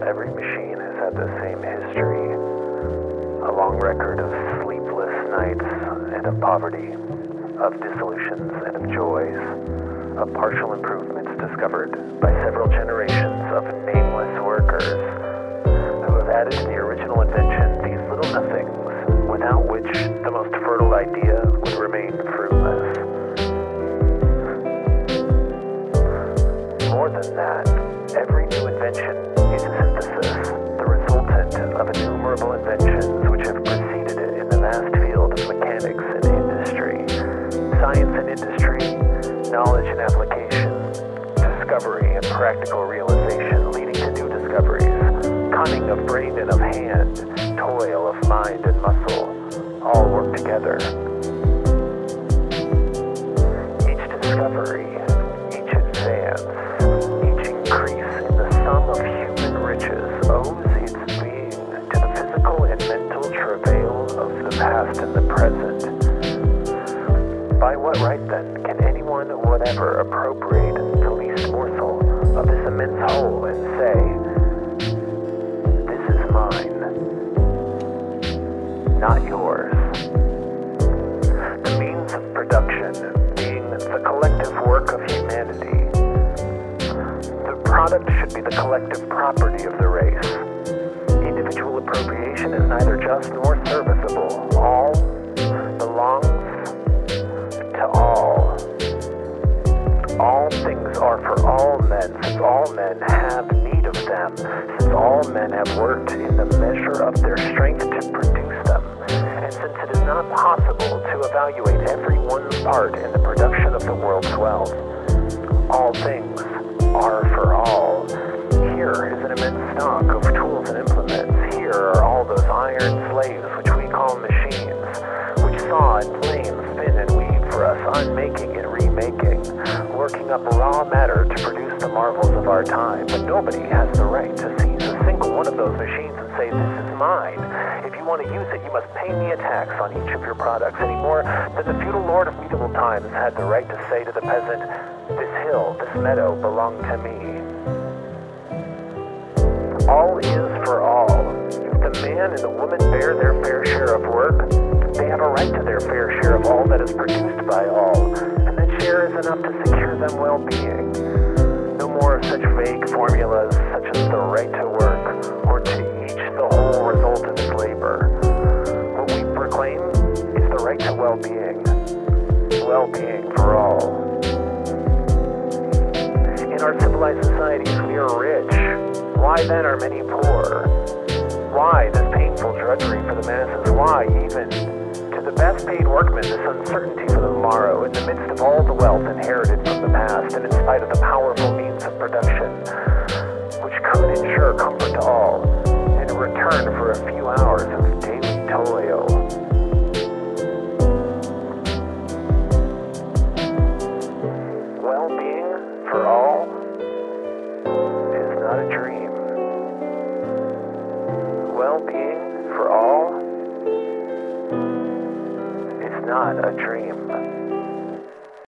Every machine has had the same history a long record of sleepless nights and of poverty, of dissolutions and of joys, of partial improvements discovered by several generations of nameless workers who have added to the original invention these little nothings without which the most fertile idea would remain fruitless. More than that, every new invention a synthesis, the resultant of innumerable inventions which have preceded it in the vast field of mechanics and industry, science and industry, knowledge and application, discovery and practical realization leading to new discoveries, cunning of brain and of hand, toil of mind and muscle, all work together. Each discovery, owes its being to the physical and mental travail of the past and the present. By what right then can anyone whatever appropriate the least morsel of this immense whole product should be the collective property of the race. Individual appropriation is neither just nor serviceable. All belongs to all. All things are for all men, since all men have need of them, since all men have worked in the measure of their strength to produce them, and since it is not possible to evaluate every one's part in the production of the world's wealth. Iron slaves which we call machines, which saw and plane, spin and weave for us, unmaking and remaking, working up raw matter to produce the marvels of our time. But nobody has the right to seize a single one of those machines and say, This is mine. If you want to use it, you must pay me a tax on each of your products, any more than the feudal lord of medieval times had the right to say to the peasant, This hill, this meadow belong to me. All is for all. The man and the woman bear their fair share of work, they have a right to their fair share of all that is produced by all, and that share is enough to secure them well-being. No more of such vague formulas such as the right to work, or to each the whole result of his labor. What we proclaim is the right to well-being. Well-being for all. In our civilized societies, we are rich. Why then are many poor? Why this painful drudgery for the masses? Why even to the best paid workmen this uncertainty for the morrow in the midst of all the wealth inherited from the past and in spite of the powerful means of production, which could ensure comfort to all in return for a few hours of Well-being for all is not a dream.